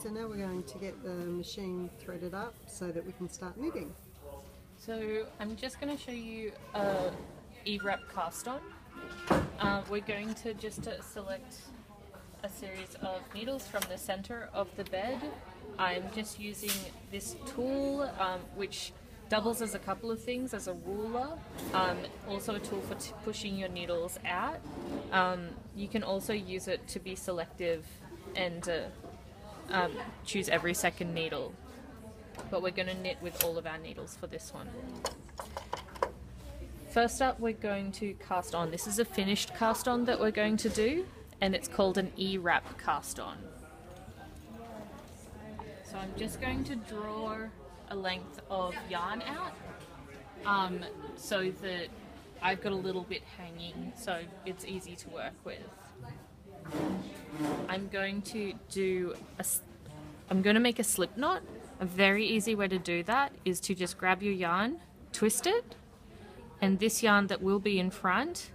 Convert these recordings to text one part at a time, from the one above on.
So now we're going to get the machine threaded up so that we can start knitting. So I'm just going to show you a E-wrap cast on. Uh, we're going to just uh, select a series of needles from the center of the bed. I'm just using this tool um, which doubles as a couple of things as a ruler, um, also a tool for pushing your needles out. Um, you can also use it to be selective and uh, um, choose every second needle. But we're going to knit with all of our needles for this one. First up, we're going to cast on. This is a finished cast on that we're going to do, and it's called an E-wrap cast on. So I'm just going to draw a length of yarn out um, so that I've got a little bit hanging so it's easy to work with. I'm going to do a, I'm going to make a slip knot. A very easy way to do that is to just grab your yarn, twist it, and this yarn that will be in front,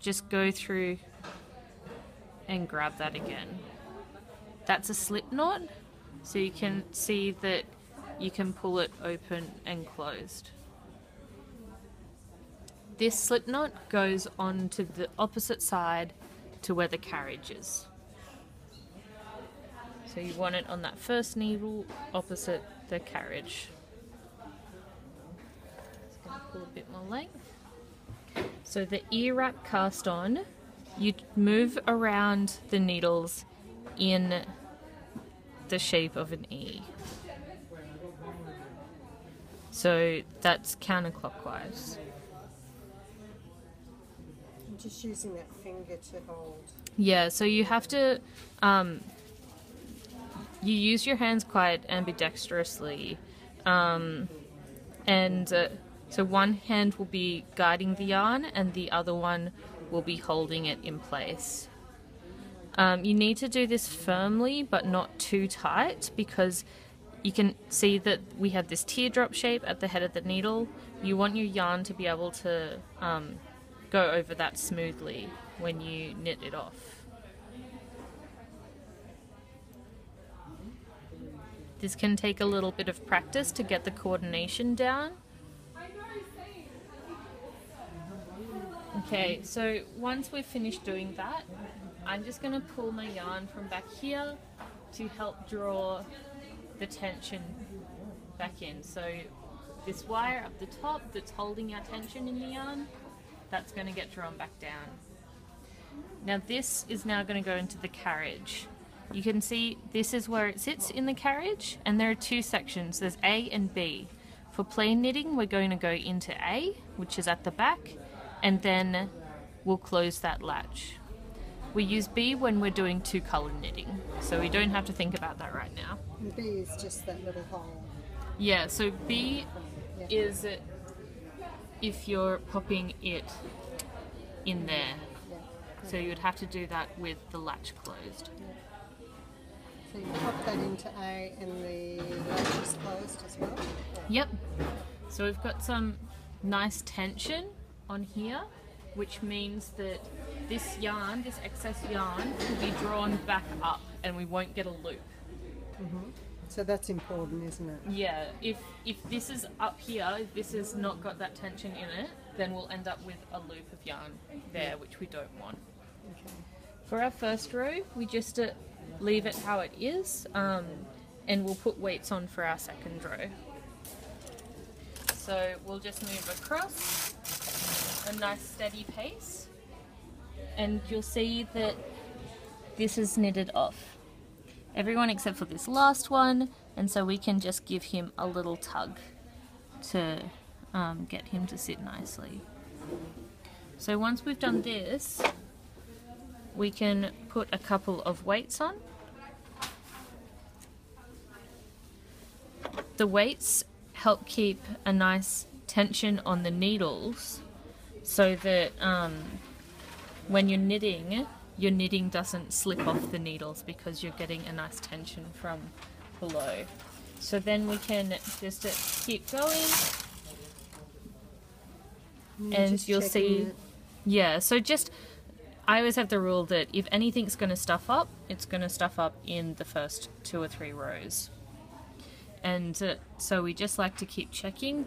just go through and grab that again. That's a slip knot, so you can see that you can pull it open and closed. This slip knot goes on to the opposite side to where the carriage is. So you want it on that first needle opposite the carriage. Just gonna pull a bit more length. So the E-wrap cast on, you move around the needles in the shape of an E. So that's counterclockwise. I'm just using that finger to hold. Yeah, so you have to um, you use your hands quite ambidextrously, um, and uh, so one hand will be guiding the yarn, and the other one will be holding it in place. Um, you need to do this firmly, but not too tight, because you can see that we have this teardrop shape at the head of the needle. You want your yarn to be able to um, go over that smoothly when you knit it off. This can take a little bit of practice to get the coordination down. Okay, so once we've finished doing that, I'm just going to pull my yarn from back here to help draw the tension back in. So this wire up the top that's holding our tension in the yarn, that's going to get drawn back down. Now this is now going to go into the carriage. You can see this is where it sits in the carriage and there are two sections, there's A and B. For plain knitting we're going to go into A, which is at the back, and then we'll close that latch. We use B when we're doing two colour knitting, so we don't have to think about that right now. And B is just that little hole. Yeah, so B Yeah. is if you're popping it in there. Yeah. So you would have to do that with the latch closed. So you pop that into A and the latch is closed as well. Yep. So we've got some nice tension on here, which means that this yarn, this excess yarn, will be drawn back up and we won't get a loop. So that's important, isn't it? Yeah, if if this is up here, if this has not got that tension in it, then we'll end up with a loop of yarn there, which we don't want. Okay. For our first row, we just uh, leave it how it is, um, and we'll put weights on for our second row. So we'll just move across a nice steady pace, and you'll see that this is knitted off. Everyone except for this last one, and so we can just give him a little tug to um, get him to sit nicely. So once we've done this, we can put a couple of weights on. The weights help keep a nice tension on the needles so that um, when you're knitting, your knitting doesn't slip off the needles because you're getting a nice tension from below. So then we can just uh, keep going and just you'll see it. yeah so just I always have the rule that if anything's going to stuff up, it's going to stuff up in the first two or three rows. And uh, so we just like to keep checking